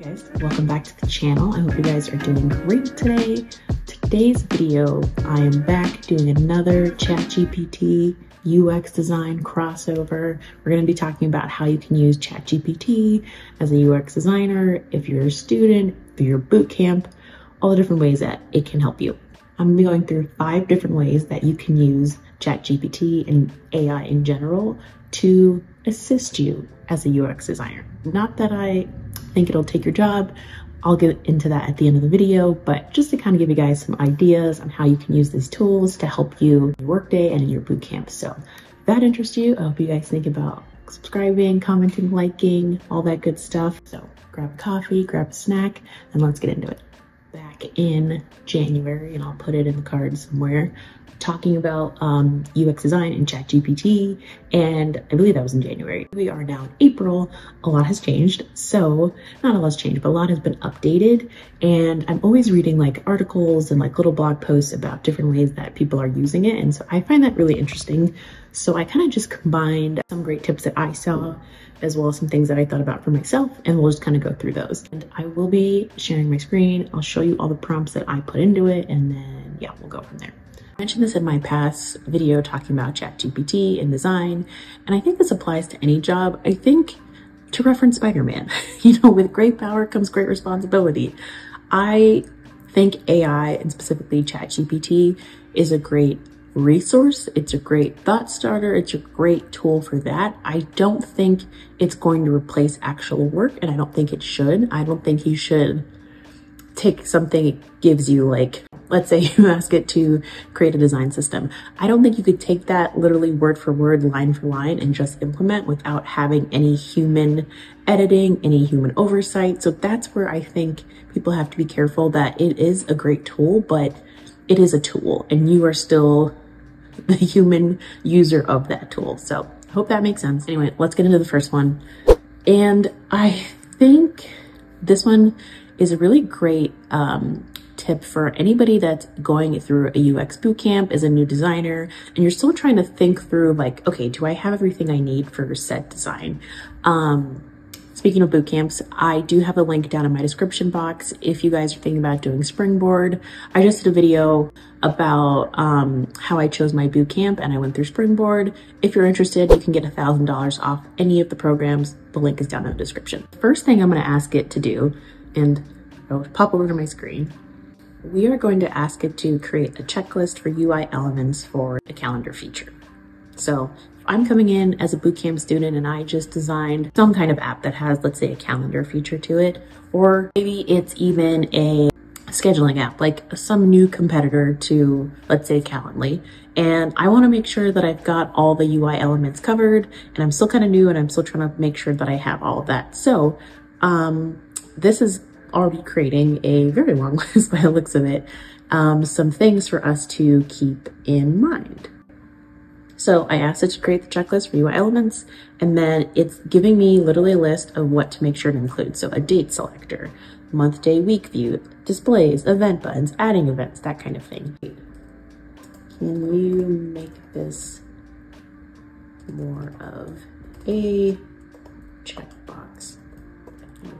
guys. Welcome back to the channel. I hope you guys are doing great today. Today's video i am back doing another chat gpt ux design crossover. We're going to be talking about how you can use chat gpt as a ux designer if you're a student for your boot camp all the different ways that it can help you. I'm going to be going through five different ways that you can use chat gpt and ai in general to assist you as a ux designer. Not that i think it'll take your job. I'll get into that at the end of the video, but just to kind of give you guys some ideas on how you can use these tools to help you in your workday and in your boot camp. So if that interests you, I hope you guys think about subscribing, commenting, liking, all that good stuff. So grab a coffee, grab a snack, and let's get into it. Back in January, and I'll put it in the card somewhere, talking about um, UX design in ChatGPT, and I believe that was in January. We are now in April. A lot has changed. So, not a lot's changed, but a lot has been updated. And I'm always reading like articles and like little blog posts about different ways that people are using it. And so I find that really interesting. So I kind of just combined some great tips that I saw as well as some things that I thought about for myself and we'll just kind of go through those. And I will be sharing my screen. I'll show you all the prompts that I put into it and then yeah, we'll go from there. I mentioned this in my past video talking about ChatGPT and design, and I think this applies to any job. I think to reference Spider-Man, you know, with great power comes great responsibility. I think AI and specifically ChatGPT is a great resource. It's a great thought starter. It's a great tool for that. I don't think it's going to replace actual work and I don't think it should. I don't think you should take something it gives you like let's say you ask it to create a design system. I don't think you could take that literally word for word, line for line and just implement without having any human editing, any human oversight. So that's where I think people have to be careful that it is a great tool, but it is a tool and you are still the human user of that tool. So I hope that makes sense. Anyway, let's get into the first one. And I think this one is a really great um, tip for anybody that's going through a UX bootcamp as a new designer and you're still trying to think through like, okay, do I have everything I need for set design? Um, Speaking of boot camps, I do have a link down in my description box if you guys are thinking about doing Springboard. I just did a video about um, how I chose my boot camp and I went through Springboard. If you're interested, you can get $1,000 off any of the programs. The link is down in the description. First thing I'm gonna ask it to do, and I'll pop over to my screen, we are going to ask it to create a checklist for UI elements for a calendar feature. So I'm coming in as a bootcamp student and I just designed some kind of app that has, let's say, a calendar feature to it, or maybe it's even a scheduling app, like some new competitor to, let's say, Calendly. And I want to make sure that I've got all the UI elements covered and I'm still kind of new and I'm still trying to make sure that I have all of that. So um, this is already creating a very long list by the looks of it, um, some things for us to keep in mind. So I asked it to create the checklist for UI elements, and then it's giving me literally a list of what to make sure to include. So a date selector, month, day, week view, displays, event buttons, adding events, that kind of thing. Can you make this more of a checkbox?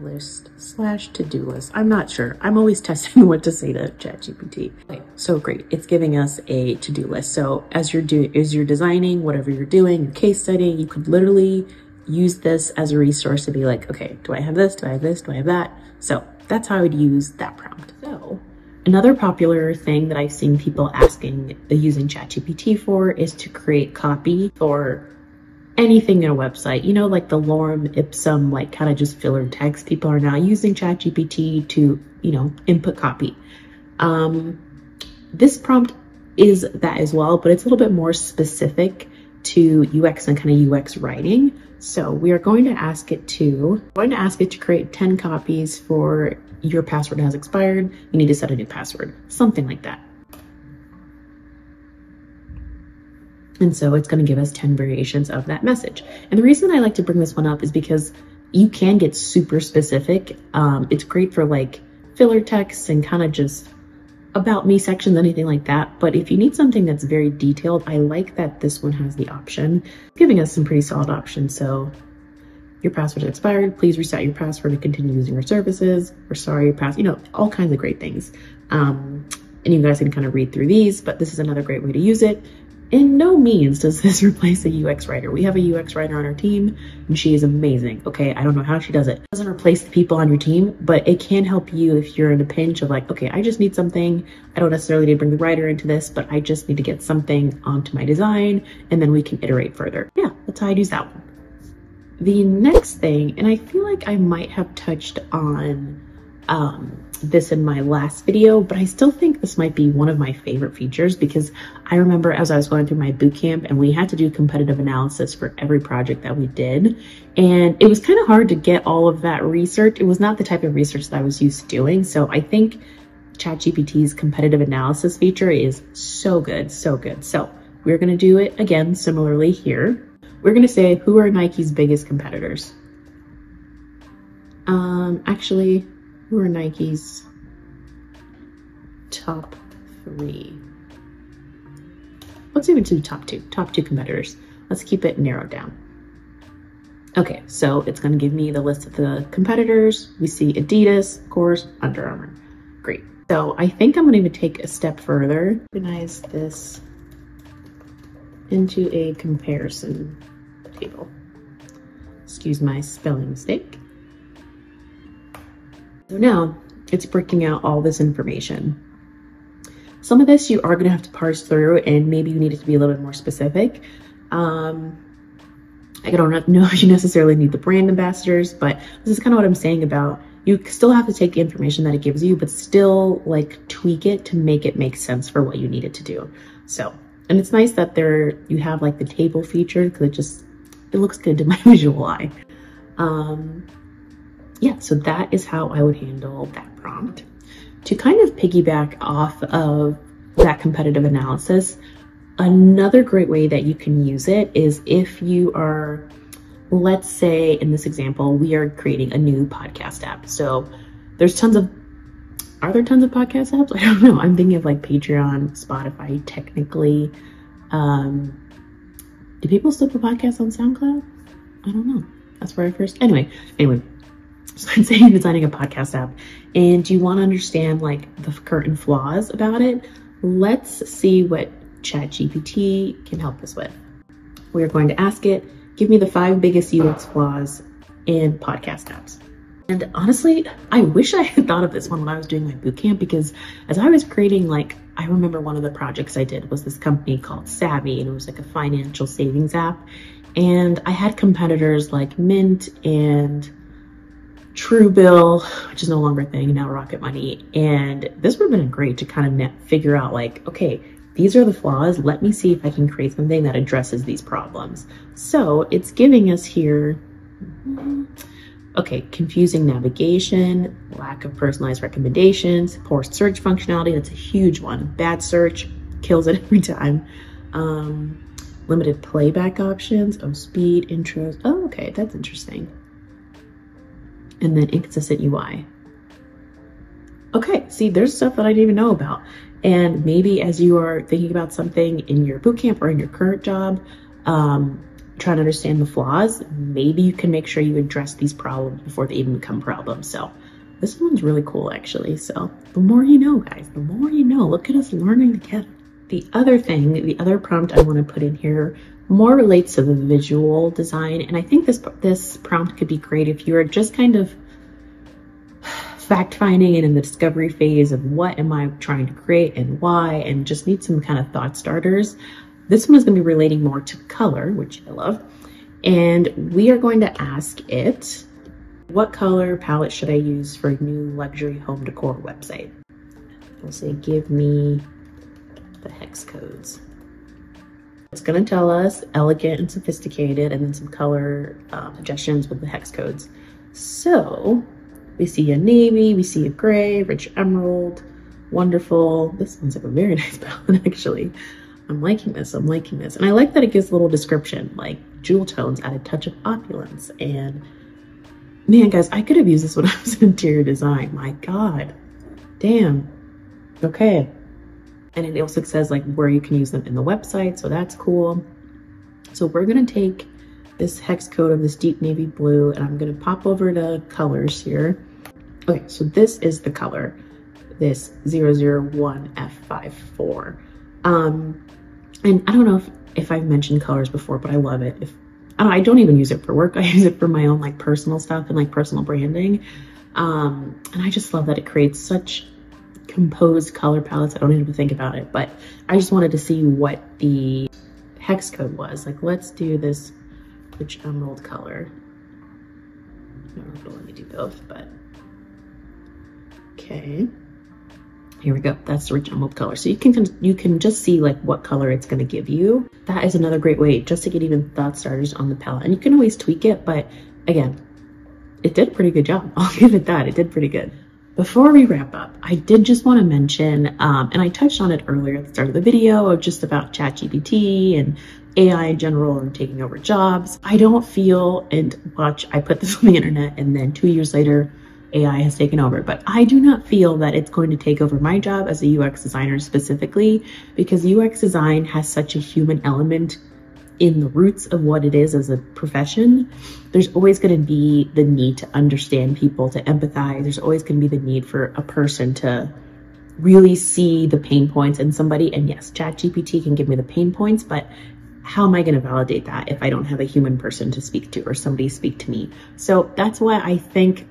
List slash to-do list. I'm not sure. I'm always testing what to say to ChatGPT. Okay, so great. It's giving us a to-do list. So as you're doing, as you're designing, whatever you're doing, your case study, you could literally use this as a resource to be like, okay, do I have this? Do I have this? Do I have that? So that's how I would use that prompt. So another popular thing that I've seen people asking using ChatGPT for is to create copy for anything in a website, you know, like the lorem ipsum, like kind of just filler text. People are now using ChatGPT to, you know, input copy. Um, this prompt is that as well, but it's a little bit more specific to UX and kind of UX writing. So we are going to ask it to, going to ask it to create 10 copies for your password has expired. You need to set a new password, something like that. And so it's going to give us 10 variations of that message. And the reason I like to bring this one up is because you can get super specific. Um, it's great for like filler text and kind of just about me sections, anything like that. But if you need something that's very detailed, I like that this one has the option, giving us some pretty solid options. So your password expired. Please reset your password to continue using our services. We're sorry your pass, you know, all kinds of great things. Um, and you guys can kind of read through these, but this is another great way to use it. In no means does this replace a UX writer. We have a UX writer on our team and she is amazing. Okay, I don't know how she does it. It doesn't replace the people on your team, but it can help you if you're in a pinch of like, okay, I just need something. I don't necessarily need to bring the writer into this, but I just need to get something onto my design and then we can iterate further. Yeah, that's how I'd use that one. The next thing, and I feel like I might have touched on um, this in my last video, but I still think this might be one of my favorite features because I remember as I was going through my boot camp and we had to do competitive analysis for every project that we did. And it was kind of hard to get all of that research. It was not the type of research that I was used to doing. So I think ChatGPT's competitive analysis feature is so good, so good. So we're going to do it again similarly here. We're going to say, who are Nike's biggest competitors? Um, actually, who are Nike's top three? Let's even do top two, top two competitors. Let's keep it narrowed down. Okay, so it's gonna give me the list of the competitors. We see Adidas, of course, Under Armour. Great. So I think I'm gonna even take a step further, organize this into a comparison table. Excuse my spelling mistake. So now it's breaking out all this information. Some of this you are going to have to parse through and maybe you need it to be a little bit more specific. Um, I don't know if you necessarily need the brand ambassadors, but this is kind of what I'm saying about you still have to take the information that it gives you, but still like tweak it to make it make sense for what you need it to do. So, and it's nice that there you have like the table feature because it just, it looks good to my visual eye. Um, yeah, so that is how I would handle that prompt. To kind of piggyback off of that competitive analysis, another great way that you can use it is if you are, let's say in this example, we are creating a new podcast app. So there's tons of, are there tons of podcast apps? I don't know. I'm thinking of like Patreon, Spotify, technically. Um, do people still put podcasts on SoundCloud? I don't know. That's where I first, anyway, anyway, so let's say you're designing a podcast app and you want to understand like the current flaws about it. Let's see what ChatGPT can help us with. We're going to ask it, give me the five biggest UX flaws in podcast apps. And honestly, I wish I had thought of this one when I was doing my bootcamp because as I was creating like, I remember one of the projects I did was this company called Savvy and it was like a financial savings app. And I had competitors like Mint and Truebill, which is no longer a thing, now Rocket Money. And this would have been great to kind of figure out like, okay, these are the flaws. Let me see if I can create something that addresses these problems. So it's giving us here, okay, confusing navigation, lack of personalized recommendations, poor search functionality. That's a huge one. Bad search kills it every time. Um, limited playback options. Oh, speed, intros. Oh, okay, that's interesting and then inconsistent UI. Okay, see, there's stuff that I didn't even know about. And maybe as you are thinking about something in your bootcamp or in your current job, um, trying to understand the flaws, maybe you can make sure you address these problems before they even become problems. So this one's really cool actually. So the more you know, guys, the more you know, look at us learning together. The other thing, the other prompt I want to put in here more relates to the visual design. And I think this, this prompt could be great if you are just kind of fact finding and in the discovery phase of what am I trying to create and why, and just need some kind of thought starters. This one is going to be relating more to color, which I love. And we are going to ask it, what color palette should I use for a new luxury home decor website? We'll say, give me the hex codes. It's going to tell us elegant and sophisticated and then some color uh, suggestions with the hex codes. So we see a navy, we see a gray, rich emerald, wonderful. This one's like a very nice palette actually. I'm liking this, I'm liking this. And I like that it gives a little description like jewel tones add a touch of opulence and man guys, I could have used this when I was in interior design. My God, damn. Okay. And it also says like where you can use them in the website. So that's cool. So we're to take this hex code of this deep navy blue and I'm gonna pop over to Coolors here. Okay, so this is the color, this 001F54. Um, and I don't know if, if I've mentioned Coolors before, but I love it. If I don't, I don't even use it for work. I use it for my own like personal stuff and like personal branding. Um, and I just love that it creates such composed color palettes. I don't even think about it, but I just wanted to see what the hex code was. Like, let's do this rich emerald color. I don't know if it'll let me do both, but okay. Here we go. That's the rich emerald color. So you can you can just see like what color it's going to give you. That is another great way just to get even thought starters on the palette. And you can always tweak it, but again, it did a pretty good job. I'll give it that. It did pretty good. Before we wrap up, I did just want to mention, um, and I touched on it earlier at the start of the video, of just about ChatGPT and AI in general and taking over jobs. I don't feel, and watch, I put this on the internet and then two years later, AI has taken over, but I do not feel that it's going to take over my job as a UX designer specifically because UX design has such a human element in the roots of what it is as a profession. There's always going to be the need to understand people, to empathize. There's always going to be the need for a person to really see the pain points in somebody. And yes, ChatGPT can give me the pain points, but how am I going to validate that if I don't have a human person to speak to or somebody speak to me? So that's why I think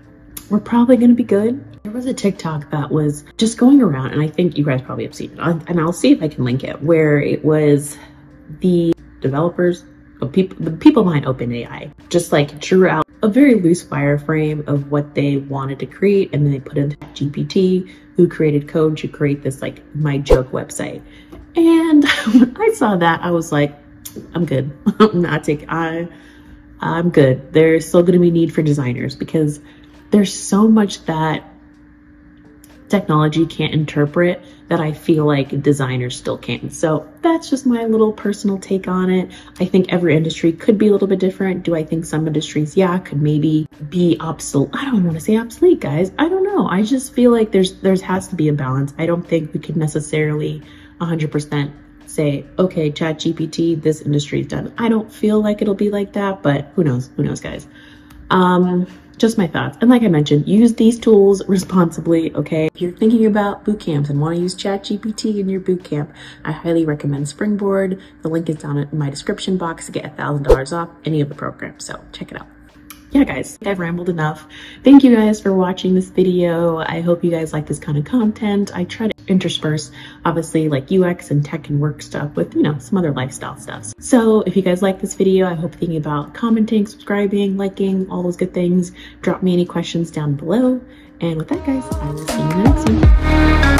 we're probably going to be good. There was a TikTok that was just going around, and I think you guys probably have seen it, and I'll see if I can link it, where it was the developers, but people, the people behind OpenAI, just like drew out a very loose wireframe of what they wanted to create, and then they put in GPT, who created code to create this like my joke website. And when I saw that, I was like, I'm good. I'm not taking, I, I'm good. There's still going to be need for designers because there's so much that technology can't interpret that I feel like designers still can. So that's just my little personal take on it. I think every industry could be a little bit different. Do I think some industries, yeah, could maybe be obsolete? I don't want to say obsolete, guys. I don't know. I just feel like there's there's has to be a balance. I don't think we could necessarily 100% say, okay, chat GPT, this industry is done. I don't feel like it'll be like that, but who knows? Who knows, guys? Um, just my thoughts. And like I mentioned, use these tools responsibly, okay? If you're thinking about boot camps and want to use ChatGPT in your boot camp, I highly recommend Springboard. The link is down in my description box to get $1,000 off any of the programs, so check it out yeah guys i've rambled enough. Thank you guys for watching this video. I hope you guys like this kind of content. I try to intersperse obviously like ux and tech and work stuff with you know some other lifestyle stuff. So if you guys like this video i hope thinking about commenting subscribing liking all those good things. Drop me any questions down below. And with that guys i will see you in the next one